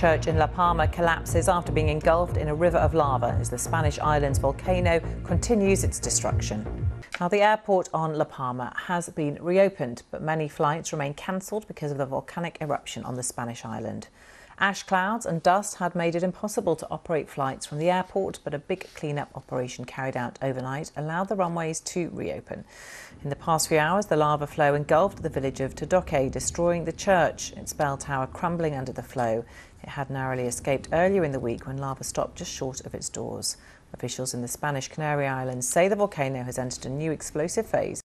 church in La Palma collapses after being engulfed in a river of lava as the Spanish island's volcano continues its destruction. Now, the airport on La Palma has been reopened, but many flights remain cancelled because of the volcanic eruption on the Spanish island. Ash clouds and dust had made it impossible to operate flights from the airport, but a big cleanup operation carried out overnight allowed the runways to reopen. In the past few hours, the lava flow engulfed the village of Todoque, destroying the church, its bell tower crumbling under the flow. It had narrowly escaped earlier in the week when lava stopped just short of its doors. Officials in the Spanish Canary Islands say the volcano has entered a new explosive phase